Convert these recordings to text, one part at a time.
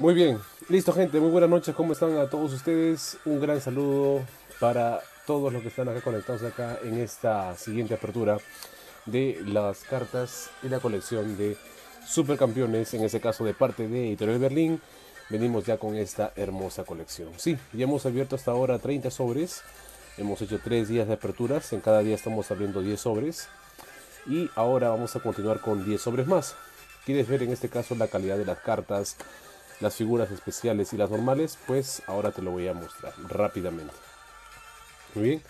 Muy bien, listo gente, muy buenas noches, ¿cómo están a todos ustedes? Un gran saludo para todos los que están acá conectados acá en esta siguiente apertura de las cartas y la colección de supercampeones, en ese caso de parte de Editorial Berlín. Venimos ya con esta hermosa colección. Sí, ya hemos abierto hasta ahora 30 sobres, hemos hecho 3 días de aperturas, en cada día estamos abriendo 10 sobres y ahora vamos a continuar con 10 sobres más. ¿Quieres ver en este caso la calidad de las cartas? Las figuras especiales y las normales, pues ahora te lo voy a mostrar rápidamente. Muy bien,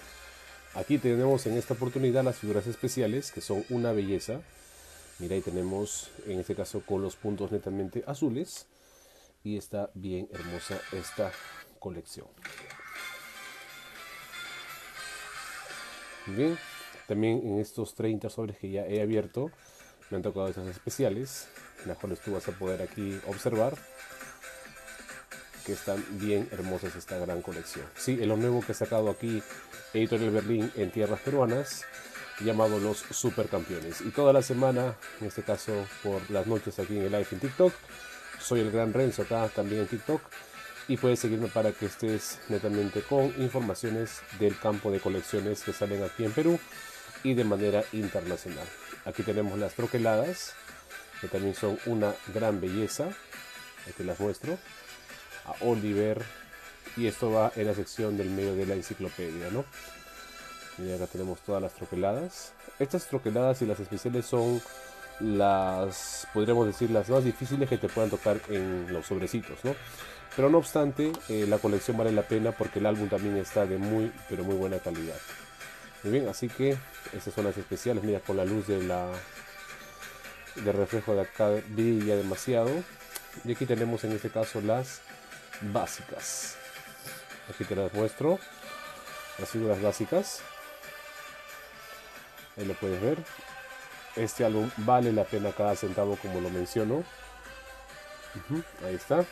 aquí tenemos en esta oportunidad las figuras especiales que son una belleza. Mira, ahí tenemos en este caso con los puntos netamente azules y está bien hermosa esta colección. Muy bien, también en estos 30 sobres que ya he abierto me han tocado estas especiales, las cuales tú vas a poder aquí observar están bien hermosas esta gran colección. Sí, es lo nuevo que he sacado aquí Editorial Berlín en tierras peruanas, llamado Los Supercampeones. Y toda la semana, en este caso por las noches aquí en el live en TikTok, soy el gran Renzo acá también en TikTok. Y puedes seguirme para que estés netamente con informaciones del campo de colecciones que salen aquí en Perú y de manera internacional. Aquí tenemos las troqueladas, que también son una gran belleza. Aquí las muestro a Oliver. Y esto va en la sección del medio de la enciclopedia, ¿no? Y acá tenemos todas las troqueladas. Estas troqueladas y las especiales son las, podríamos decir, las más difíciles que te puedan tocar en los sobrecitos, ¿no? Pero no obstante, eh, la colección vale la pena porque el álbum también está de muy, pero muy buena calidad. Muy bien, así que estas son las especiales. Mira, con la luz de la de reflejo de acá brilla demasiado. Y aquí tenemos en este caso las básicas. Aquí te las muestro. Las figuras básicas. Ahí lo puedes ver. Este álbum vale la pena cada centavo como lo menciono. ahí está.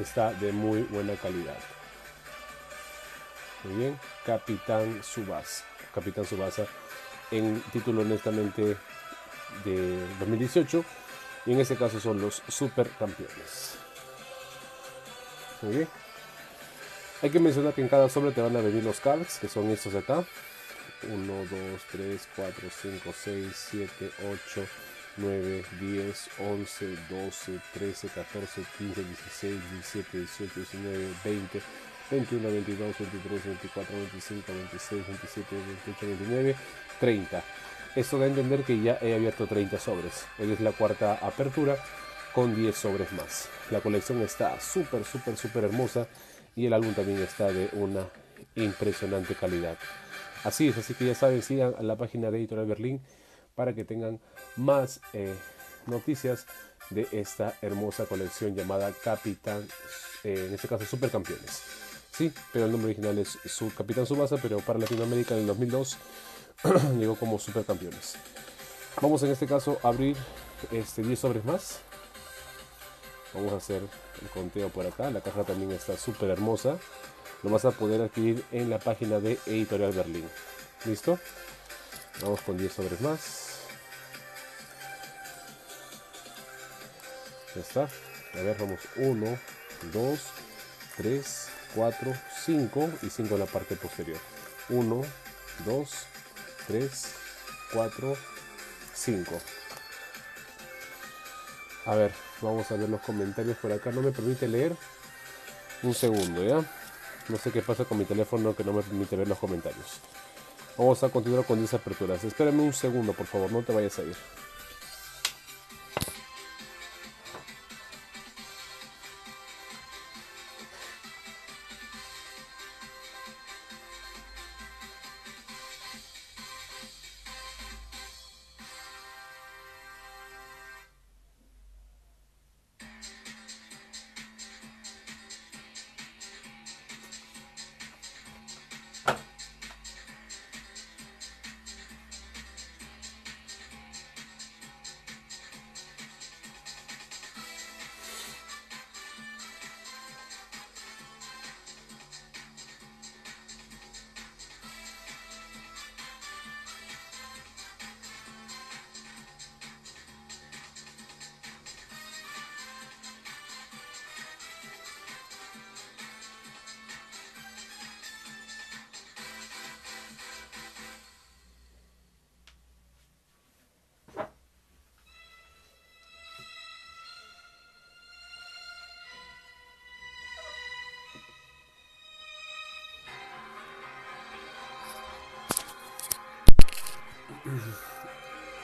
Está de muy buena calidad. Muy bien. Capitán Subasa. Capitán Subasa en título honestamente de 2018. Y en este caso son los supercampeones. Muy bien. Hay que mencionar que en cada sobre te van a venir los cards, que son estos de acá. 1, 2, 3, 4, 5, 6, 7, 8, 9, 10, 11, 12, 13, 14, 15, 16, 17, 18, 19, 20, 21, 22, 23, 24, 25, 26, 27, 28, 29, 30. Esto da a entender que ya he abierto 30 sobres. Hoy es la cuarta apertura con 10 sobres más. La colección está súper, súper, súper hermosa y el álbum también está de una impresionante calidad. Así es, así que ya saben, sigan a la página de Editorial Berlín para que tengan más eh, noticias de esta hermosa colección llamada Capitán, eh, en este caso Supercampeones. Sí, pero el nombre original es su Capitán Subasa, pero para Latinoamérica en el 2002 llegó como Supercampeones. Vamos en este caso a abrir este 10 sobres más Vamos a hacer el conteo por acá. La caja también está súper hermosa. Lo vas a poder adquirir en la página de Editorial Berlín. ¿Listo? Vamos con 10 sobres más. Ya está. A ver, vamos 1, 2, 3, 4, 5 y 5 en la parte posterior. 1, 2, 3, 4, 5. A ver, vamos a ver los comentarios por acá. No me permite leer. Un segundo, ¿ya? No sé qué pasa con mi teléfono que no me permite ver los comentarios. Vamos a continuar con 10 aperturas. Espérame un segundo, por favor, no te vayas a ir.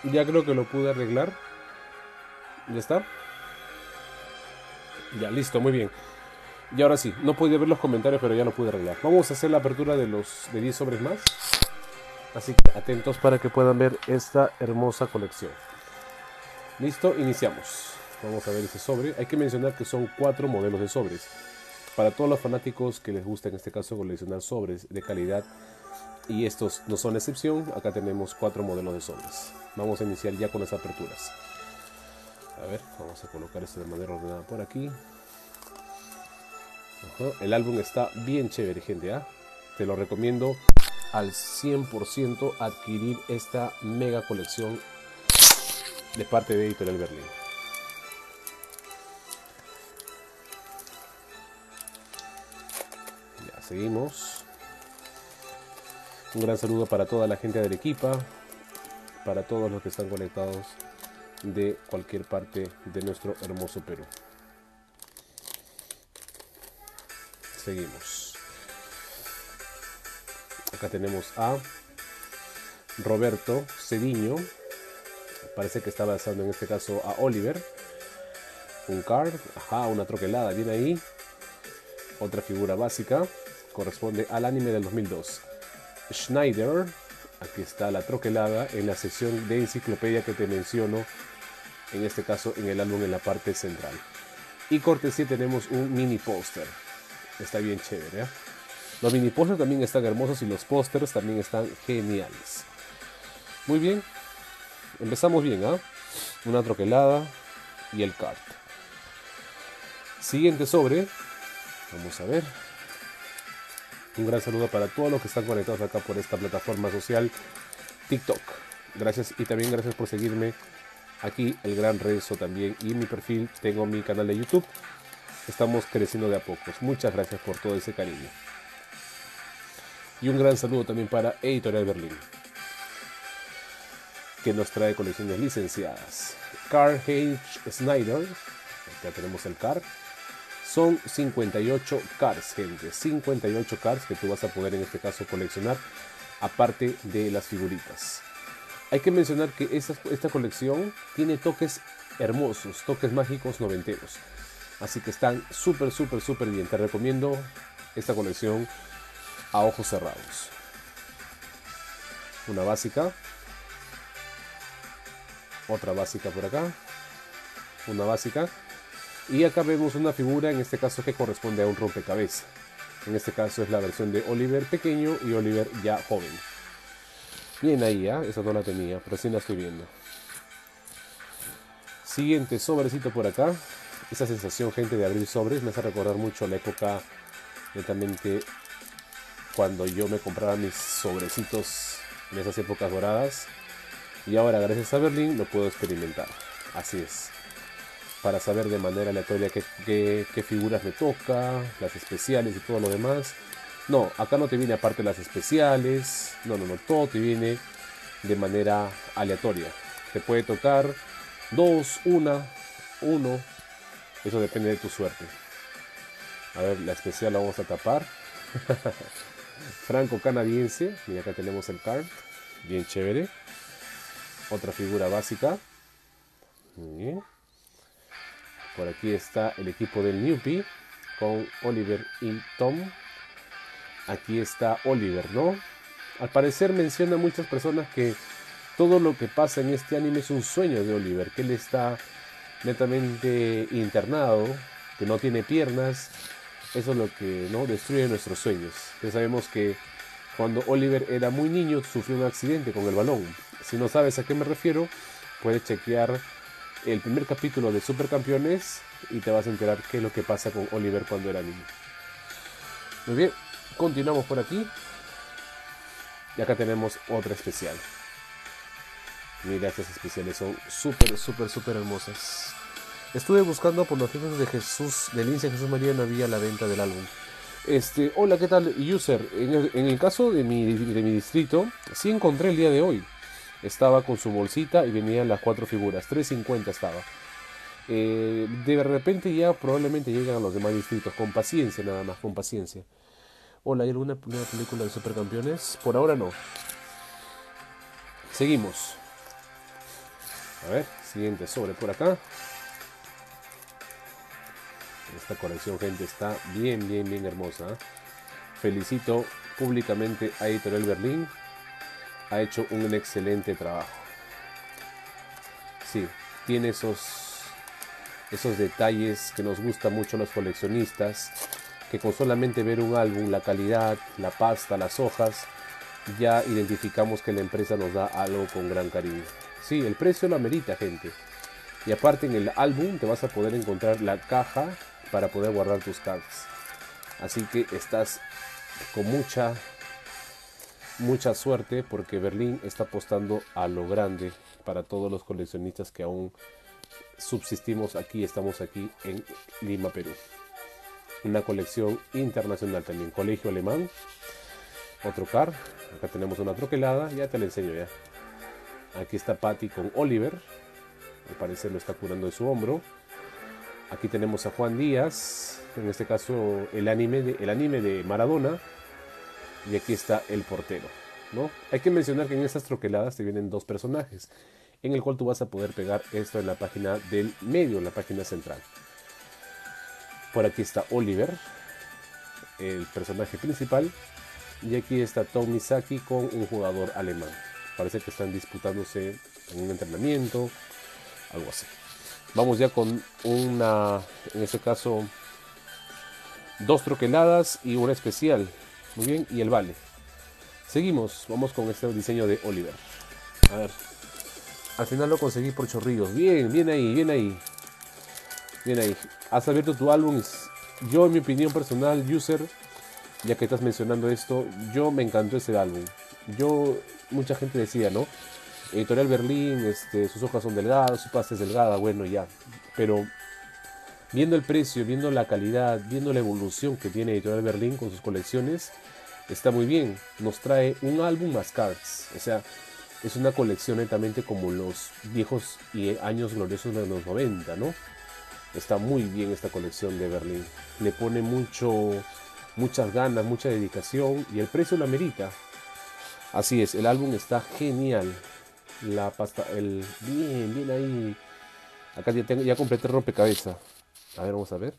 Ya creo que lo pude arreglar. Ya está. Ya, listo, muy bien. Y ahora sí, no podía ver los comentarios, pero ya lo pude arreglar. Vamos a hacer la apertura de los de 10 sobres más. Así que atentos para que puedan ver esta hermosa colección. Listo, iniciamos. Vamos a ver ese sobre. Hay que mencionar que son cuatro modelos de sobres. Para todos los fanáticos que les gusta en este caso coleccionar sobres de calidad y estos no son excepción, acá tenemos cuatro modelos de sobres. Vamos a iniciar ya con las aperturas. A ver, vamos a colocar esto de manera ordenada por aquí. El álbum está bien chévere, gente. ¿ah? Te lo recomiendo al 100% adquirir esta mega colección de parte de Editorial Berlín. Ya seguimos. Un gran saludo para toda la gente de Arequipa, para todos los que están conectados de cualquier parte de nuestro hermoso Perú. Seguimos. Acá tenemos a Roberto Cediño. Parece que está basando en este caso a Oliver. Un card, ajá, una troquelada, viene ahí. Otra figura básica, corresponde al anime del 2002. Schneider, aquí está la troquelada en la sección de enciclopedia que te menciono, en este caso en el álbum en la parte central. Y cortesía tenemos un mini póster. Está bien chévere. ¿eh? Los mini pósters también están hermosos y los pósters también están geniales. Muy bien. Empezamos bien, ¿ah? Una troquelada y el cart. Siguiente sobre. Vamos a ver. Un gran saludo para todos los que están conectados acá por esta plataforma social TikTok. Gracias y también gracias por seguirme aquí, el gran Renzo también. Y mi perfil tengo mi canal de YouTube. Estamos creciendo de a pocos. Muchas gracias por todo ese cariño. Y un gran saludo también para Editorial Berlín, que nos trae colecciones licenciadas. Carl H. Snyder, ya tenemos el car. Son 58 cars, gente. 58 cars que tú vas a poder en este caso coleccionar, aparte de las figuritas. Hay que mencionar que esta, esta colección tiene toques hermosos, toques mágicos noventeros. Así que están súper, súper, súper bien. Te recomiendo esta colección a ojos cerrados. Una básica. Otra básica por acá. Una básica. Y acá vemos una figura, en este caso que corresponde a un rompecabezas. En este caso es la versión de Oliver pequeño y Oliver ya joven. Bien ahí, ¿eh? esa no la tenía, sí la estoy viendo. Siguiente sobrecito por acá. Esa sensación, gente, de abrir sobres me hace recordar mucho la época, netamente, cuando yo me compraba mis sobrecitos en esas épocas doradas. Y ahora, gracias a Berlín, lo puedo experimentar. Así es para saber de manera aleatoria qué, figuras me toca, las especiales y todo lo demás. No, acá no te viene aparte las especiales, no, no, no, todo te viene de manera aleatoria. Te puede tocar dos, una, uno, eso depende de tu suerte. A ver, la especial la vamos a tapar. Franco canadiense, mira acá tenemos el card, bien chévere. Otra figura básica. Muy bien. Por aquí está el equipo del Newpie con Oliver y Tom. Aquí está Oliver, ¿no? Al parecer menciona a muchas personas que todo lo que pasa en este anime es un sueño de Oliver, que él está netamente internado, que no tiene piernas. Eso es lo que no destruye nuestros sueños. Ya sabemos que cuando Oliver era muy niño sufrió un accidente con el balón. Si no sabes a qué me refiero, puedes chequear el primer capítulo de Supercampeones y te vas a enterar qué es lo que pasa con Oliver cuando era niño. Muy bien, continuamos por aquí. Y acá tenemos otra especial. Mira, estas especiales son súper, súper, súper hermosas. Estuve buscando por los fiestas de Jesús, del Lince Jesús María, no había la venta del álbum. Este, hola, ¿qué tal, user? En el, caso de mi, de mi distrito, sí encontré el día de hoy estaba con su bolsita y venían las cuatro figuras, 350 estaba. Eh, de repente ya probablemente llegan a los demás distritos, con paciencia nada más, con paciencia. Hola, ¿hay alguna película de supercampeones? Por ahora no. Seguimos. A ver, siguiente sobre por acá. Esta colección, gente, está bien, bien, bien hermosa. Felicito públicamente a Editorial Berlín. Ha hecho un excelente trabajo. Sí, tiene esos, esos detalles que nos gustan mucho los coleccionistas. Que con solamente ver un álbum, la calidad, la pasta, las hojas, ya identificamos que la empresa nos da algo con gran cariño. Sí, el precio lo amerita, gente. Y aparte en el álbum te vas a poder encontrar la caja para poder guardar tus cartas. Así que estás con mucha mucha suerte porque Berlín está apostando a lo grande para todos los coleccionistas que aún subsistimos aquí, estamos aquí en Lima, Perú. Una colección internacional también, colegio alemán, otro car, acá tenemos una troquelada, ya te la enseño ya. Aquí está Patty con Oliver, al parecer lo está curando de su hombro. Aquí tenemos a Juan Díaz, en este caso el anime de, el anime de Maradona. Y aquí está el portero. ¿no? Hay que mencionar que en estas troqueladas te vienen dos personajes, en el cual tú vas a poder pegar esto en la página del medio, en la página central. Por aquí está Oliver, el personaje principal. Y aquí está Tom Misaki con un jugador alemán. Parece que están disputándose en un entrenamiento, algo así. Vamos ya con una, en este caso, dos troqueladas y una especial. Muy bien, y el vale. Seguimos, vamos con este diseño de Oliver. A ver. Al final lo conseguí por chorrillos. Bien, bien ahí, bien ahí. Bien ahí. Has abierto tu álbum. Yo, en mi opinión personal, user, ya que estás mencionando esto, yo me encantó ese álbum. Yo, mucha gente decía, ¿no? Editorial Berlín, este, sus hojas son delgadas, su pasta es delgada, bueno, ya. Pero viendo el precio, viendo la calidad, viendo la evolución que tiene Editorial Berlín con sus colecciones, está muy bien. Nos trae un álbum más cards. O sea, es una colección netamente como los viejos y años gloriosos de los 90, ¿no? Está muy bien esta colección de Berlín. Le pone mucho, muchas ganas, mucha dedicación y el precio la merita. Así es, el álbum está genial la pasta, el bien, bien ahí. Acá ya tengo, ya completé el rompecabezas. A ver, vamos a ver.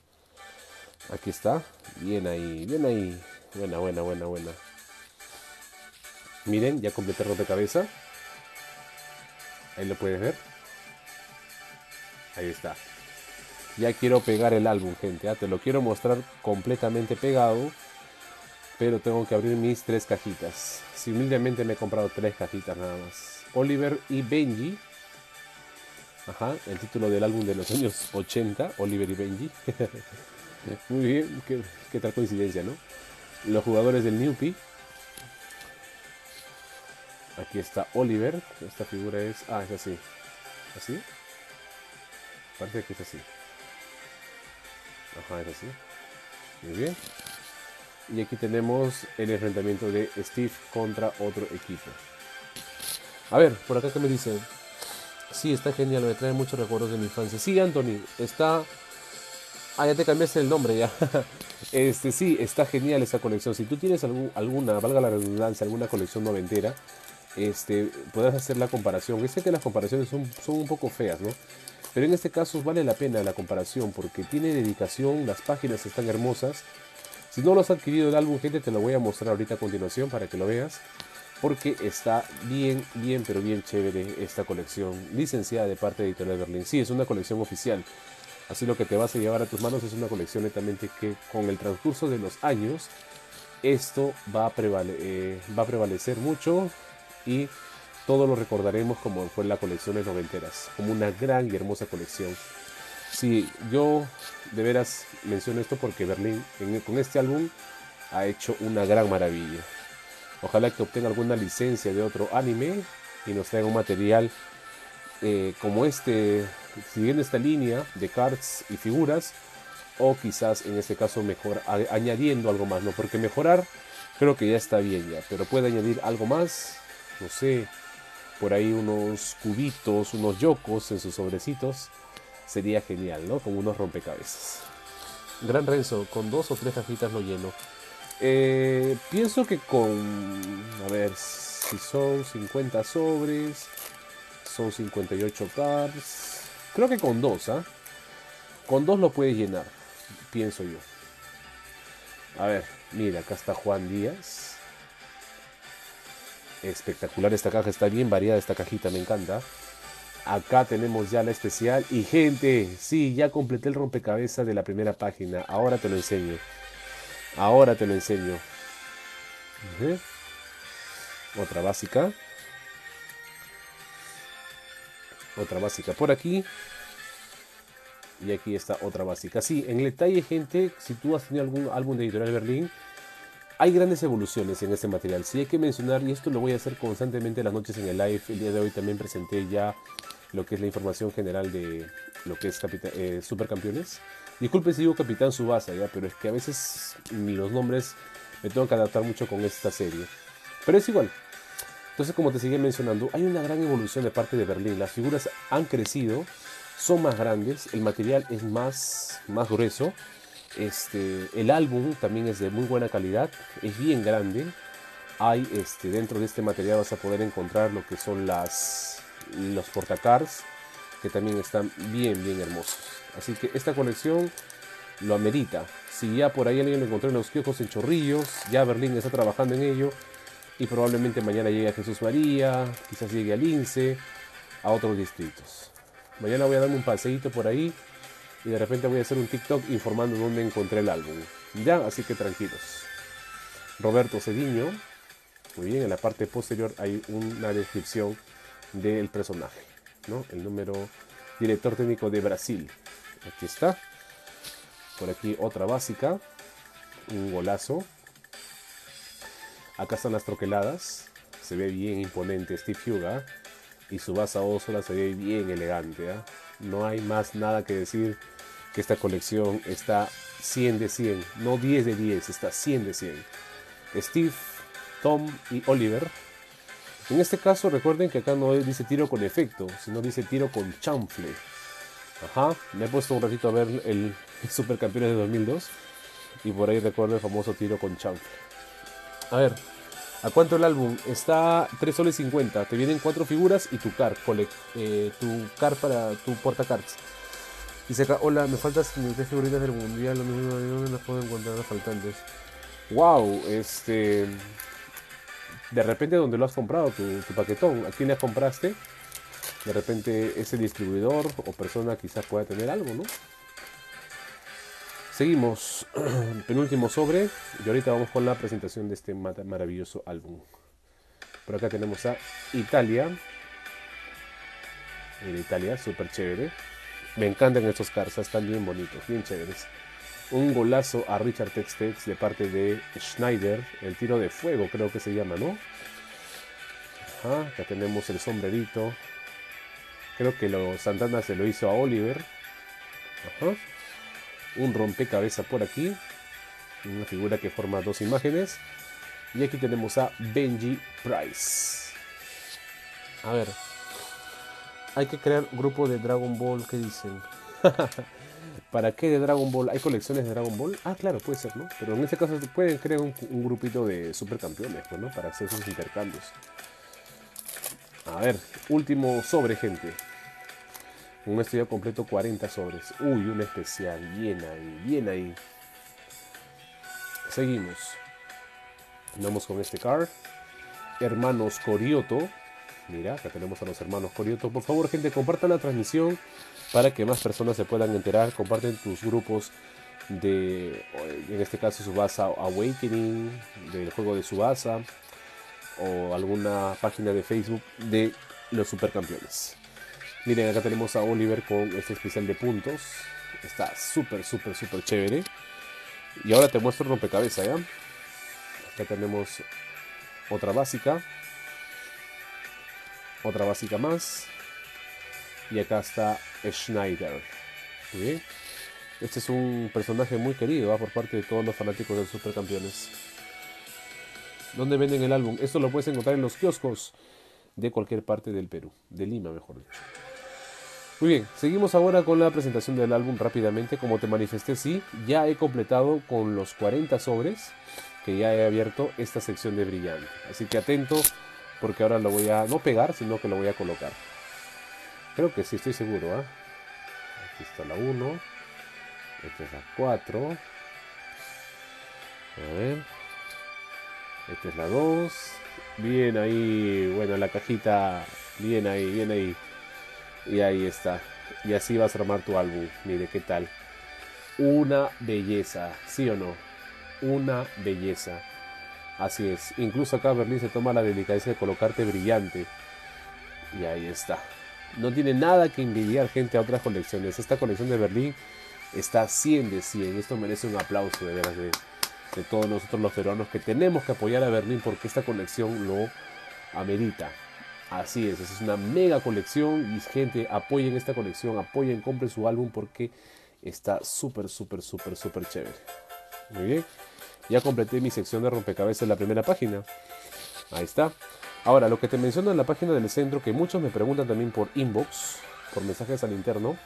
Aquí está, bien ahí, bien ahí. Buena, buena, buena, buena. Miren, ya completé el rompecabezas. Ahí lo puedes ver. Ahí está. Ya quiero pegar el álbum, gente. Te lo quiero mostrar completamente pegado. Pero tengo que abrir mis tres cajitas. Si humildemente me he comprado tres cajitas nada más. Oliver y Benji. Ajá, el título del álbum de los años 80, Oliver y Benji. Muy bien, qué, tal coincidencia, ¿no? Los jugadores del Newpie. Aquí está Oliver. Esta figura es. Ah, es así. ¿Así? Parece que es así. Ajá, es así. Muy bien. Y aquí tenemos el enfrentamiento de Steve contra otro equipo. A ver, por acá que me dicen. Sí, está genial, me trae muchos recuerdos de mi infancia. Sí, Anthony, está. Ah, ya te cambiaste el nombre ya. Este sí, está genial esa colección. Si tú tienes alguna, valga la redundancia, alguna colección noventera, este, podrás hacer la comparación. Sé que las comparaciones son, son un poco feas, ¿no? Pero en este caso vale la pena la comparación porque tiene dedicación, las páginas están hermosas. Si no lo has adquirido el álbum, gente, te lo voy a mostrar ahorita a continuación para que lo veas porque está bien, bien, pero bien chévere esta colección licenciada de parte de Editorial Berlín. Sí, es una colección oficial. Así lo que te vas a llevar a tus manos es una colección netamente que con el transcurso de los años esto va a, eh, prevalecer mucho y todo lo recordaremos como fue la colección de noventeras, como una gran y hermosa colección. Sí, yo de veras menciono esto porque Berlín con este álbum ha hecho una gran maravilla. Ojalá que obtenga alguna licencia de otro anime y nos traiga un material eh, como este, siguiendo esta línea de cards y figuras, o quizás en este caso mejor añadiendo algo más, ¿no? Porque mejorar creo que ya está bien ya, pero puede añadir algo más, no sé, por ahí unos cubitos, unos yocos en sus sobrecitos, sería genial, ¿no? Como unos rompecabezas. Gran Renzo, con dos o tres cajitas lo lleno. Eh, pienso que con, a ver, si son 50 sobres, Son 58 cards. Creo que con dos, ¿ah? Con dos lo puedes llenar, pienso yo. A ver, mira, acá está Juan Díaz. Espectacular esta caja, está bien variada esta cajita, me encanta. Acá tenemos ya la especial. Y gente, sí, ya completé el rompecabezas de la primera página. Ahora te lo enseño. Ahora te lo enseño. Otra básica. Otra básica por aquí. Y aquí está otra básica. Sí, en el detalle, gente, si tú has tenido algún álbum de Editorial Berlín, hay grandes evoluciones en este material. Sí hay que mencionar, y esto lo voy a hacer constantemente las noches en el live. El día de hoy también presenté ya lo que es la información general de lo que es eh, Supercampeones. Disculpen si digo Capitán Subasa, ¿ya? pero es que a veces los nombres me tengo que adaptar mucho con esta serie. Pero es igual. Entonces, como te sigue mencionando, hay una gran evolución de parte de Berlín. Las figuras han crecido, son más grandes, el material es más, más grueso. Este, el álbum también es de muy buena calidad, es bien grande. Hay este, dentro de este material vas a poder encontrar lo que son las, los portacards, que también están bien, bien hermosos. Así que esta colección lo amerita. Si ya por ahí alguien lo encontró en los kioscos en Chorrillos, ya Berlín está trabajando en ello. Y probablemente mañana llegue a Jesús María, quizás llegue a Lince, a otros distritos. Mañana voy a darme un paseíto por ahí y de repente voy a hacer un TikTok informando dónde encontré el álbum. Ya, así que tranquilos. Roberto Cediño. Muy bien, en la parte posterior hay una descripción del personaje. ¿No? El número director técnico de Brasil. Aquí está. Por aquí otra básica. Un golazo. Acá están las troqueladas. Se ve bien imponente Steve Huga. Y su base Osola se ve bien elegante. ¿ah? No hay más nada que decir que esta colección está 100 de 100. No 10 de 10, está 100 de 100. Steve, Tom y Oliver. En este caso recuerden que acá no dice tiro con efecto, sino dice tiro con chanfle. Ajá, me he puesto un ratito a ver el Supercampeones de 2002 y por ahí recuerdo el famoso tiro con chanfle. A ver, ¿a cuánto el álbum? Está 3 soles 50. Te vienen 4 figuras y tu car, eh, tu car para tu portacards. Dice acá, hola, me faltan 53 figuritas del mundial, lo mismo, ¿dónde las puedo encontrar las faltantes? Wow, este. De repente, ¿dónde lo has comprado? Tu, paquetón, ¿a quién le compraste? De repente, ese distribuidor o persona quizás pueda tener algo, ¿no? Seguimos, penúltimo sobre, y ahorita vamos con la presentación de este maravilloso álbum. Por acá tenemos a Italia. En Italia, súper chévere. Me encantan estos cartas, están bien bonitos, bien chéveres. Un golazo a Richard Textex de parte de Schneider, el tiro de fuego creo que se llama, ¿no? acá tenemos el sombrerito. Creo que los Santana se lo hizo a Oliver. Ajá un rompecabezas por aquí, una figura que forma dos imágenes. Y aquí tenemos a Benji Price. A ver, hay que crear grupo de Dragon Ball, ¿qué dicen? ¿Para qué de Dragon Ball? ¿Hay colecciones de Dragon Ball? Ah, claro, puede ser, ¿no? Pero en este caso pueden crear un, grupito de supercampeones, ¿no? Para hacer sus intercambios. A ver, último sobre, gente. Un estudio completo 40 sobres. Uy, un especial. Bien ahí, bien ahí. Seguimos. Vamos con este card. Hermanos Corioto. Mira, acá tenemos a los hermanos Corioto. Por favor, gente, compartan la transmisión para que más personas se puedan enterar. Comparten tus grupos de, en este caso, Subasa Awakening, del juego de Subasa, o alguna página de Facebook de los supercampeones. Miren, acá tenemos a Oliver con este especial de puntos. Está súper, súper, súper chévere. Y ahora te muestro el rompecabezas, ¿ya? Acá tenemos otra básica. Otra básica más. Y acá está Schneider. Este es un personaje muy querido ¿ah? por parte de todos los fanáticos de Supercampeones. ¿Dónde venden el álbum? Esto lo puedes encontrar en los kioscos de cualquier parte del Perú. De Lima, mejor dicho. Muy bien, seguimos ahora con la presentación del álbum rápidamente. Como te manifesté, sí, ya he completado con los 40 sobres que ya he abierto esta sección de brillante. Así que atento porque ahora lo voy a no pegar, sino que lo voy a colocar. Creo que sí, estoy seguro. ¿ah? Aquí está la 1. Esta es la 4. A ver. Esta es la 2. Bien ahí. Bueno, la cajita. Bien ahí, bien ahí. Y ahí está. Y así vas a armar tu álbum. Mire qué tal. Una belleza. ¿Sí o no? Una belleza. Así es. Incluso acá Berlín se toma la delicadeza de colocarte brillante. Y ahí está. No tiene nada que envidiar gente a otras colecciones. Esta colección de Berlín está 100 de 100. Esto merece un aplauso de veras de, todos nosotros los peruanos que tenemos que apoyar a Berlín porque esta colección lo amerita. Así es, es una mega colección y gente, apoyen esta colección, apoyen, compren su álbum porque está súper, súper, súper, súper chévere. Muy bien, ya completé mi sección de rompecabezas en la primera página. Ahí está. Ahora, lo que te menciono en la página del centro, que muchos me preguntan también por inbox, por mensajes al interno,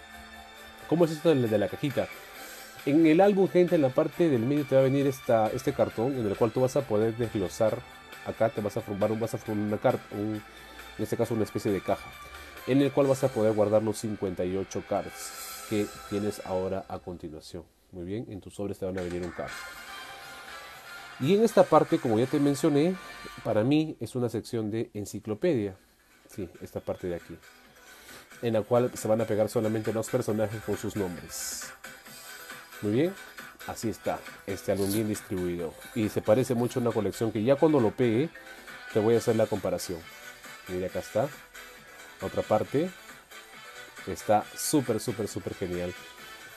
¿cómo es esto de, la cajita? En el álbum, gente, en la parte del medio te va a venir esta, este cartón en el cual tú vas a poder desglosar. Acá te vas a formar, vas a formar una carta, en este caso una especie de caja, en el cual vas a poder guardar los 58 cards que tienes ahora a continuación. Muy bien, en tus sobres te van a venir un card. Y en esta parte, como ya te mencioné, para mí es una sección de enciclopedia. Sí, esta parte de aquí. En la cual se van a pegar solamente los personajes con sus nombres. Muy bien, así está este álbum bien distribuido. Y se parece mucho a una colección que ya cuando lo pegue, te voy a hacer la comparación. Mira, acá está. Otra parte. Está súper, súper, súper genial.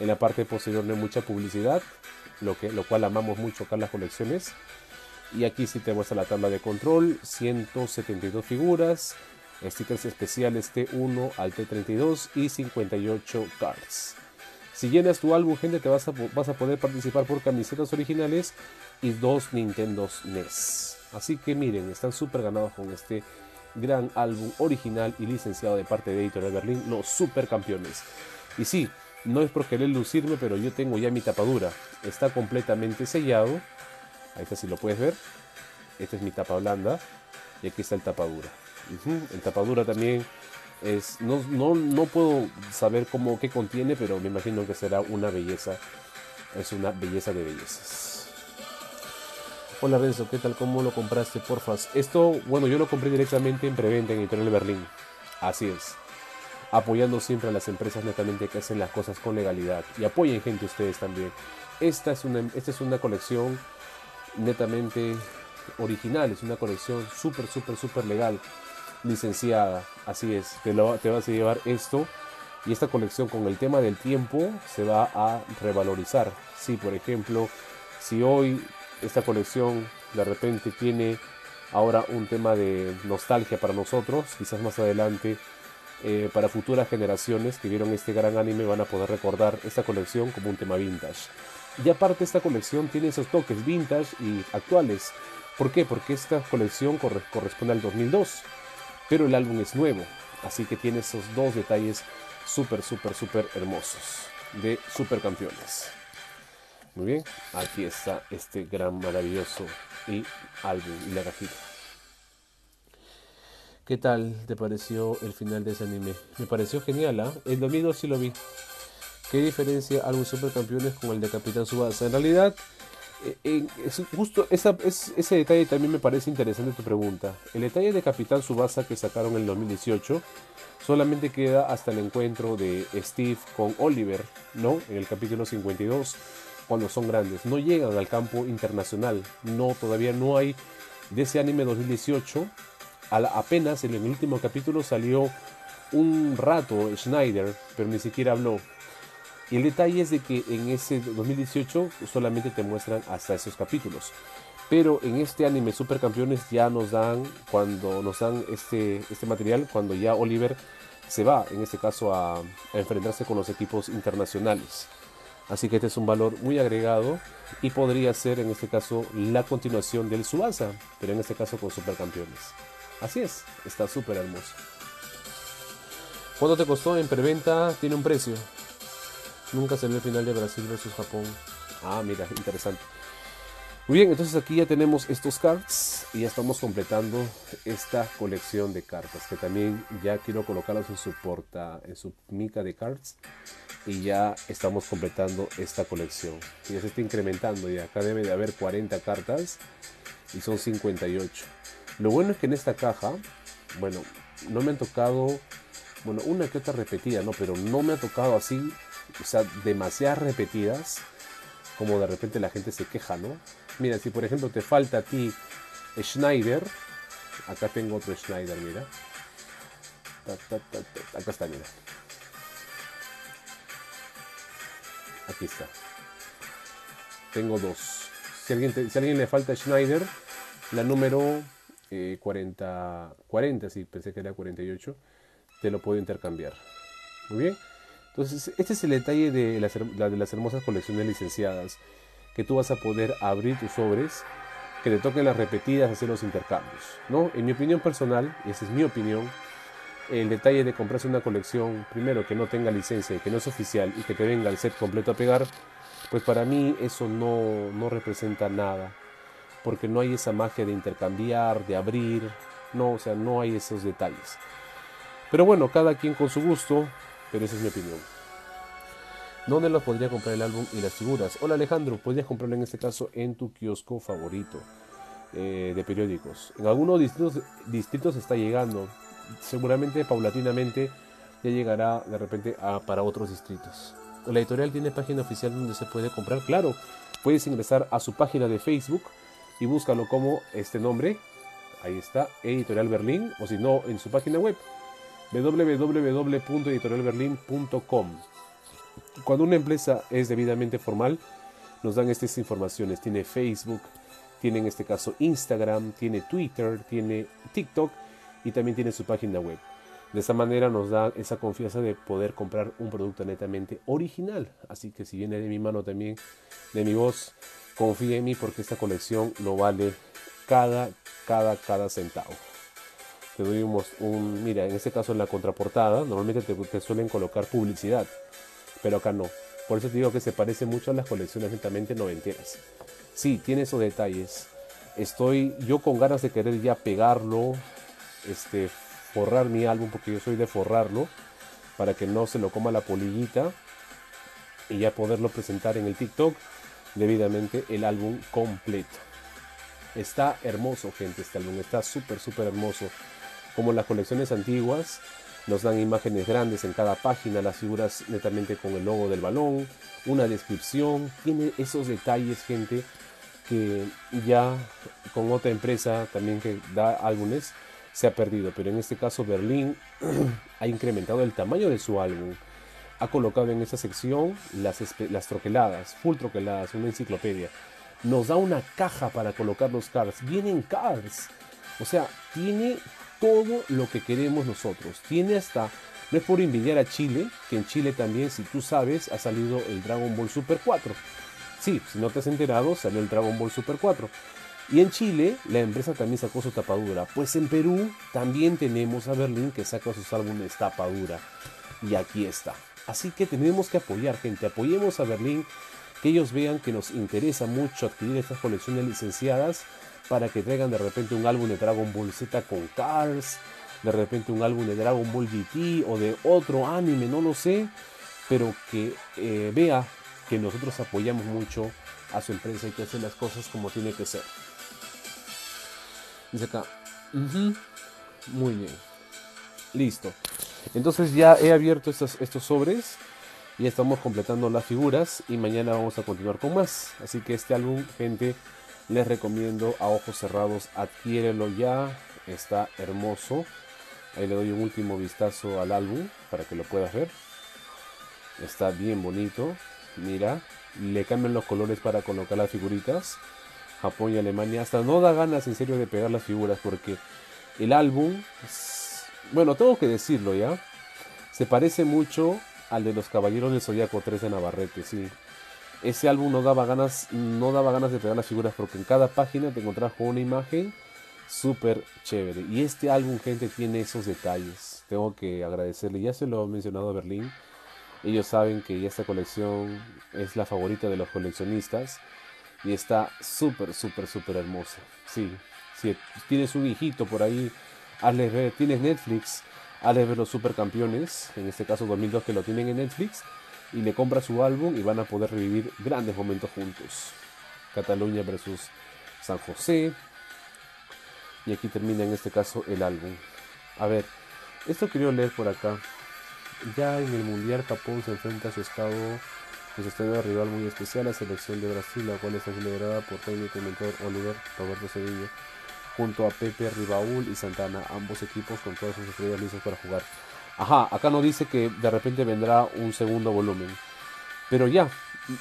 En la parte posterior no hay mucha publicidad lo, que, lo cual amamos mucho acá en las colecciones. Y aquí sí te muestra la tabla de control, 172 figuras, stickers especiales T1 al T32 y 58 cards. Si llenas tu álbum, gente, te vas a, vas a poder participar por camisetas originales y dos Nintendo NES. Así que miren, están súper ganados con este gran álbum original y licenciado de parte de Editorial Berlín, los super campeones. Y sí, no es por querer lucirme, pero yo tengo ya mi tapadura. Está completamente sellado. Ahí está, si lo puedes ver. Esta es mi tapa blanda. Y aquí está el tapadura. El tapadura también es. No, no, no puedo saber cómo qué contiene, pero me imagino que será una belleza. Es una belleza de bellezas. Hola Renzo, ¿qué tal? ¿Cómo lo compraste? Porfas. Esto, bueno, yo lo compré directamente en preventa en Editorial Berlín. Así es apoyando siempre a las empresas netamente que hacen las cosas con legalidad. Y apoyen gente ustedes también. Esta es una, esta es una colección netamente original, es una colección súper, súper, súper legal, licenciada. Así es, te, lo, te vas a llevar esto y esta colección con el tema del tiempo se va a revalorizar. Si, por ejemplo, si hoy esta colección de repente tiene ahora un tema de nostalgia para nosotros, quizás más adelante eh, para futuras generaciones que vieron este gran anime van a poder recordar esta colección como un tema vintage. Y aparte esta colección tiene esos toques vintage y actuales. ¿Por qué? Porque esta colección corresponde al 2002, pero el álbum es nuevo, así que tiene esos dos detalles súper, súper, súper hermosos de supercampeones. Muy bien, aquí está este gran, maravilloso y álbum y la cajita. ¿Qué tal te pareció el final de ese anime? Me pareció genial, ¿ah? El domingo sí lo vi. ¿Qué diferencia algo Supercampeones con el de Capitán Subasa? En realidad, eh, eh, justo ese detalle también me parece interesante tu pregunta. El detalle de Capitán Subasa que sacaron en el 2018 solamente queda hasta el encuentro de Steve con Oliver, ¿no? En el capítulo 52, cuando son grandes. No llegan al campo internacional. No, todavía no hay de ese anime 2018 apenas en el último capítulo salió un rato Schneider, pero ni siquiera habló. Y el detalle es de que en ese 2018 solamente te muestran hasta esos capítulos. Pero en este anime Supercampeones ya nos dan, cuando nos dan este, este material, cuando ya Oliver se va, en este caso, a, a enfrentarse con los equipos internacionales. Así que este es un valor muy agregado y podría ser en este caso la continuación del Subasa, pero en este caso con Supercampeones. Así es, está súper hermoso. ¿Cuánto te costó en preventa? Tiene un precio. Nunca se ve el final de Brasil versus Japón. Ah, mira, interesante. Muy bien, entonces aquí ya tenemos estos cards y ya estamos completando esta colección de cartas que también ya quiero colocarlos en su porta, en su mica de cards y ya estamos completando esta colección. Ya se está incrementando y acá debe de haber 40 cartas y son 58. Lo bueno es que en esta caja, bueno, no me han tocado, bueno, una que otra repetida, no, pero no me ha tocado así, o sea, demasiadas repetidas como de repente la gente se queja, ¿no? Mira, si por ejemplo te falta a ti Schneider, acá tengo otro Schneider, mira. acá está, mira. Aquí está. Tengo dos. Si alguien, si alguien le falta Schneider, la número 40, eh, 40, sí, pensé que era 48, te lo puedo intercambiar. Muy bien. Entonces, este es el detalle de las, de las hermosas colecciones licenciadas, que tú vas a poder abrir tus sobres, que te toquen las repetidas, hacer los intercambios. ¿no? En mi opinión personal, y esa es mi opinión, el detalle de comprarse una colección, primero que no tenga licencia y que no es oficial y que te venga el set completo a pegar, pues para mí eso no, no representa nada, porque no hay esa magia de intercambiar, de abrir, no, o sea, no hay esos detalles. Pero bueno, cada quien con su gusto, pero esa es mi opinión. ¿Dónde los podría comprar el álbum y las figuras? Hola Alejandro, podrías comprarlo en este caso en tu kiosco favorito eh, de periódicos. En algunos distritos, distritos está llegando. Seguramente, paulatinamente, ya llegará de repente para otros distritos. La editorial tiene página oficial donde se puede comprar. Claro, puedes ingresar a su página de Facebook y búscalo como este nombre. Ahí está, Editorial Berlín, o si no, en su página web www.editorialberlin.com. Cuando una empresa es debidamente formal, nos dan estas informaciones. Tiene Facebook, tiene en este caso Instagram, tiene Twitter, tiene TikTok y también tiene su página web. De esta manera nos da esa confianza de poder comprar un producto netamente original. Así que si viene de mi mano también, de mi voz, confía en mí porque esta colección lo vale cada, cada, cada centavo te doy un, mira, en este caso en la contraportada, normalmente te, suelen colocar publicidad, pero acá no. Por eso te digo que se parece mucho a las colecciones netamente noventeras. Sí, tiene esos detalles. Estoy yo con ganas de querer ya pegarlo, este, forrar mi álbum, porque yo soy de forrarlo, para que no se lo coma la polillita y ya poderlo presentar en el TikTok debidamente el álbum completo. Está hermoso, gente, este álbum. Está súper, súper hermoso como las colecciones antiguas, nos dan imágenes grandes en cada página, las figuras netamente con el logo del balón, una descripción, tiene esos detalles, gente, que ya con otra empresa también que da álbumes se ha perdido, pero en este caso Berlín ha incrementado el tamaño de su álbum. Ha colocado en esa sección las, las troqueladas, full troqueladas, una enciclopedia. Nos da una caja para colocar los cards. Vienen cards. O sea, tiene todo lo que queremos nosotros. Tiene hasta, no es por envidiar a Chile, que en Chile también, si tú sabes, ha salido el Dragon Ball Super 4. Sí, si no te has enterado, salió el Dragon Ball Super 4. Y en Chile, la empresa también sacó su tapadura. Pues en Perú también tenemos a Berlín que saca sus álbumes tapadura. Y aquí está. Así que tenemos que apoyar, gente. Apoyemos a Berlín. Que ellos vean que nos interesa mucho adquirir estas colecciones licenciadas para que traigan de repente un álbum de Dragon Ball Z con Cars, de repente un álbum de Dragon Ball GT o de otro anime, no lo sé, pero que eh, vea que nosotros apoyamos mucho a su empresa y que hace las cosas como tiene que ser. Dice acá, muy bien, listo. Entonces ya he abierto estos, sobres, y estamos completando las figuras y mañana vamos a continuar con más. Así que este álbum, gente, les recomiendo a ojos cerrados, adquiérelo ya, está hermoso. Ahí le doy un último vistazo al álbum para que lo puedas ver. Está bien bonito. Mira, le cambian los colores para colocar las figuritas. Japón y Alemania. Hasta no da ganas en serio de pegar las figuras porque el álbum, bueno, tengo que decirlo ya, se parece mucho al de los Caballeros del Zodíaco 3 de Navarrete, sí ese álbum no daba ganas, no daba ganas de pegar las figuras porque en cada página te encontrabas con una imagen súper chévere. Y este álbum, gente, tiene esos detalles. Tengo que agradecerle, ya se lo he mencionado a Berlín. Ellos saben que esta colección es la favorita de los coleccionistas. Y está súper, súper, súper hermosa. Sí, si tienes un hijito por ahí, hazle ver, tienes Netflix, hazle ver los supercampeones, en este caso 2002 que lo tienen en Netflix, y le compra su álbum y van a poder revivir grandes momentos juntos. Cataluña versus San José. Y aquí termina en este caso el álbum. A ver, esto quería leer por acá. Ya en el Mundial Japón se enfrenta a su estado, su estadio rival muy especial, la selección de Brasil, la cual está liderada por técnico y mentor Oliver Roberto Sevilla, junto a Pepe Ribaúl y Santana, ambos equipos con todas sus estrellas listas para jugar. Ajá, acá no dice que de repente vendrá un segundo volumen. Pero ya,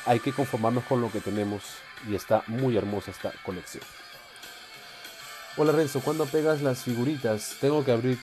hay que conformarnos con lo que tenemos y está muy hermosa esta colección. Hola Renzo, ¿cuándo pegas las figuritas? Tengo que abrir